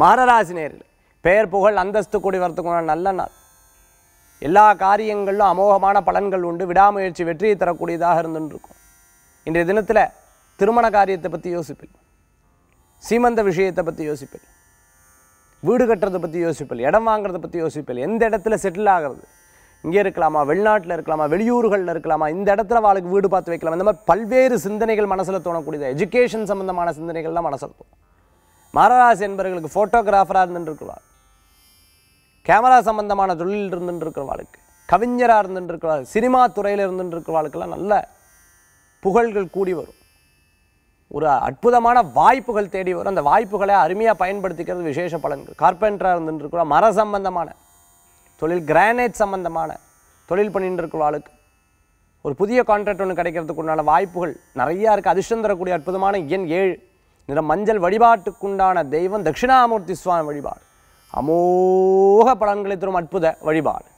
மாரராசி நேரில் பெயர் புகழ் அந்தஸ்து கூடி வரத்துக்குள்ள நல்ல நாள். எல்லா காரியங்களிலும் அமோகமான பலன்கள் உண்டு. விடாமுயற்சி வெற்றியை தரக்கூடியதாக இருந்துருக்கும் இருக்கும் இன்றைய தினத்தில் திருமண காரியத்தை பற்றி யோசிப்பில். சீமந்த விஷயத்தை பற்றி யோசிப்பில். வீடு கட்டுறதை பற்றி யோசிப்பில். இடம் வாங்குறதை பற்றி யோசிப்பில். எந்த இடத்துல செட்டில் ஆகிறது? இங்கே இருக்கலாமா? வெளிநாட்டில் இருக்கலாமா? வெளியூர்களில் இருக்கலாமா? இந்த இடத்துல வாளுக்கு வீடு பார்த்து வைக்கலாம். இந்த மாதிரி பல்வேறு சிந்தனைகள் மனசில் தோணக்கூடியது. எஜுகேஷன் சம்மந்தமான சிந்தனைகள்லாம் மனசில் தோணும். மாரராசி என்பவர்களுக்கு ஃபோட்டோகிராஃபராக இருந்துட்டு கேமரா சம்பந்தமான தொழில் இருந்துருக்கிறவாளுக்கு கவிஞராக இருந்துட்டு சினிமா துறையில் இருந்துருக்கிறவாளுக்கெல்லாம் நல்ல புகழ்கள் கூடி வரும். ஒரு அற்புதமான வாய்ப்புகள் தேடி வரும். அந்த வாய்ப்புகளை அருமையாக பயன்படுத்திக்கிறது விசேஷ பலன்கள். கார்பெண்டராக இருந்துட்டு மர சம்பந்தமான தொழில் கிரானைட் சம்பந்தமான தொழில் பண்ணிட்டு இருக்கிறவாளுக்கு ஒரு புதிய கான்ட்ராக்ட் ஒன்று கிடைக்கிறதுக்கு உண்டான வாய்ப்புகள் நிறையா இருக்குது அதிர்ஷ்டம் தரக்கூடிய அற்புதமான எண் ஏழு. நிற மஞ்சள் வழிபாட்டுக்குண்டான தெய்வம் தட்சிணாமூர்த்தி சுவாமி வழிபாடு. அமோக பலன்களை தரும் அற்புத வழிபாடு.